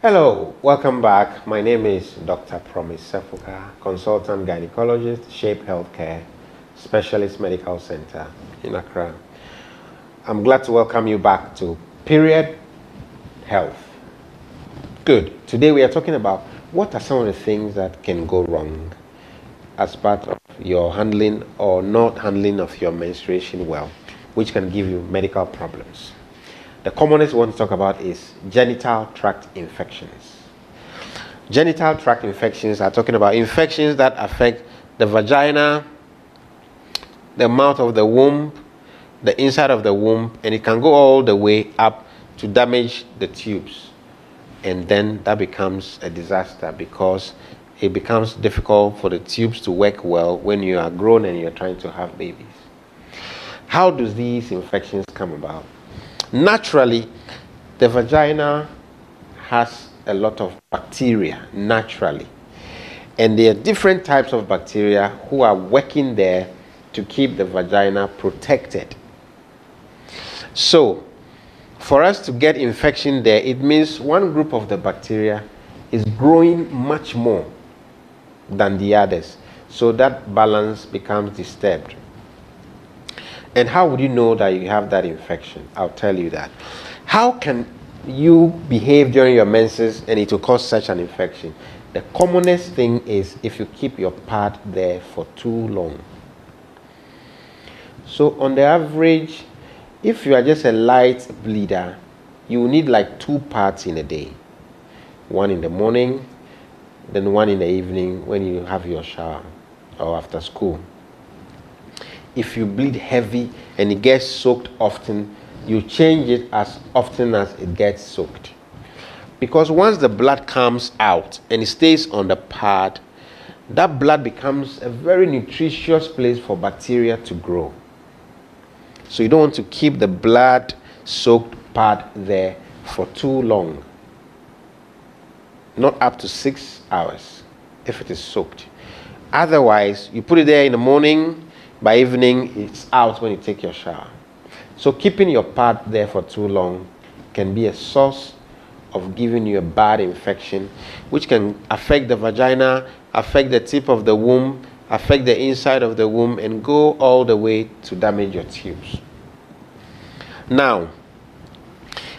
Hello, welcome back. My name is Dr. Promise Sefogah, consultant gynecologist, Shape Healthcare, Specialist Medical Center in Accra. I'm glad to welcome you back to Period Health. Good. Today we are talking about what are some of the things that can go wrong as part of your handling or not handling of your menstruation well, which can give you medical problems. The commonest one to talk about is genital tract infections. Genital tract infections are talking about infections that affect the vagina, the mouth of the womb, the inside of the womb, and it can go all the way up to damage the tubes. And then that becomes a disaster because it becomes difficult for the tubes to work well when you are grown and you're trying to have babies. How do these infections come about? Naturally, the vagina has a lot of bacteria naturally. And there are different types of bacteria who are working there to keep the vagina protected. So, for us to get infection there, it means one group of the bacteria is growing much more than the others. So that balance becomes disturbed. And how would you know that you have that infection? I'll tell you that. How can you behave during your menses and it will cause such an infection? The commonest thing is if you keep your pad there for too long. So, on the average, if you are just a light bleeder, you need like two pads in a day one in the morning, then one in the evening when you have your shower or after school if you bleed heavy and it gets soaked often, you change it as often as it gets soaked. Because once the blood comes out and it stays on the pad, that blood becomes a very nutritious place for bacteria to grow. So you don't want to keep the blood soaked pad there for too long. Not up to six hours if it is soaked. Otherwise, you put it there in the morning, by evening, it's out when you take your shower. So keeping your pad there for too long can be a source of giving you a bad infection, which can affect the vagina, affect the tip of the womb, affect the inside of the womb, and go all the way to damage your tubes. Now,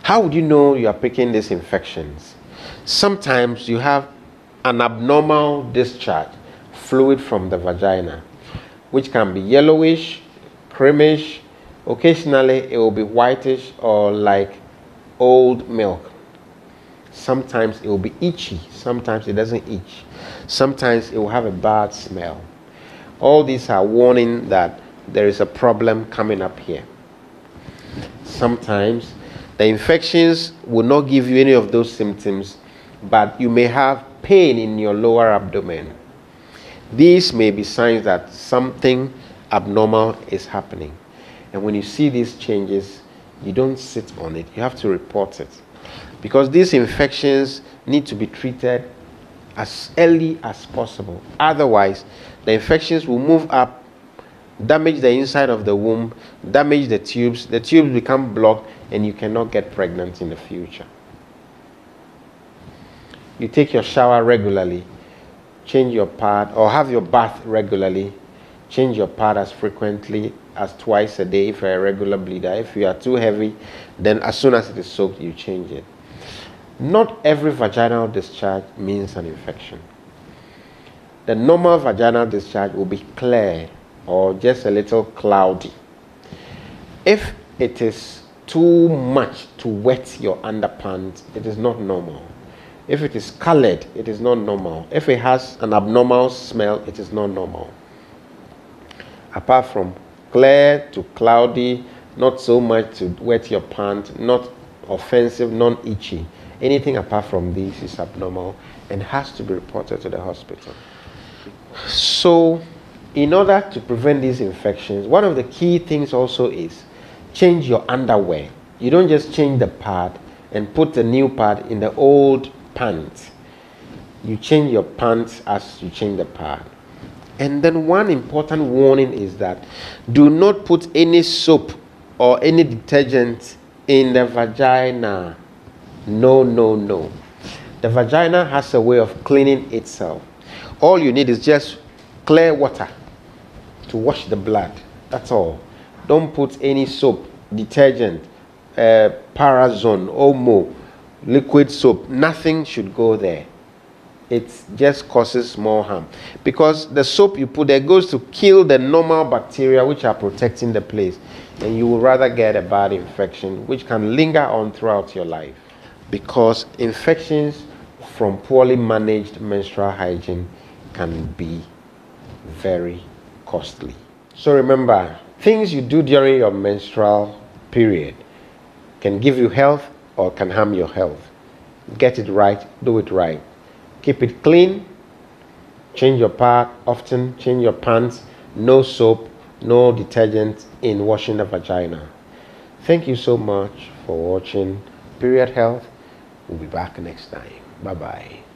how would you know you are picking these infections? Sometimes you have an abnormal discharge, fluid from the vagina which can be yellowish, creamish. Occasionally, it will be whitish or like old milk. Sometimes it will be itchy. Sometimes it doesn't itch. Sometimes it will have a bad smell. All these are warning that there is a problem coming up here. Sometimes the infections will not give you any of those symptoms, but you may have pain in your lower abdomen these may be signs that something abnormal is happening. And when you see these changes, you don't sit on it, you have to report it. Because these infections need to be treated as early as possible. Otherwise, the infections will move up, damage the inside of the womb, damage the tubes, the tubes become blocked, and you cannot get pregnant in the future. You take your shower regularly, change your pad or have your bath regularly. Change your pad as frequently as twice a day if you're a regular bleeder. If you are too heavy, then as soon as it is soaked, you change it. Not every vaginal discharge means an infection. The normal vaginal discharge will be clear or just a little cloudy. If it is too much to wet your underpants, it is not normal. If it is colored, it is not normal. If it has an abnormal smell, it is not normal. Apart from clear to cloudy, not so much to wet your pants, not offensive, non itchy. Anything apart from this is abnormal and has to be reported to the hospital. So, in order to prevent these infections, one of the key things also is change your underwear. You don't just change the pad and put the new pad in the old pants. You change your pants as you change the pad. And then one important warning is that do not put any soap or any detergent in the vagina. No, no, no. The vagina has a way of cleaning itself. All you need is just clear water to wash the blood. That's all. Don't put any soap, detergent, uh, parazone, omo, liquid soap. Nothing should go there. It just causes more harm because the soap you put there goes to kill the normal bacteria which are protecting the place, and you will rather get a bad infection which can linger on throughout your life because infections from poorly managed menstrual hygiene can be very costly. So remember, things you do during your menstrual period can give you health or can harm your health. Get it right, do it right. Keep it clean, change your pad often, change your pants, no soap, no detergent in washing the vagina. Thank you so much for watching Period Health. We'll be back next time. Bye bye.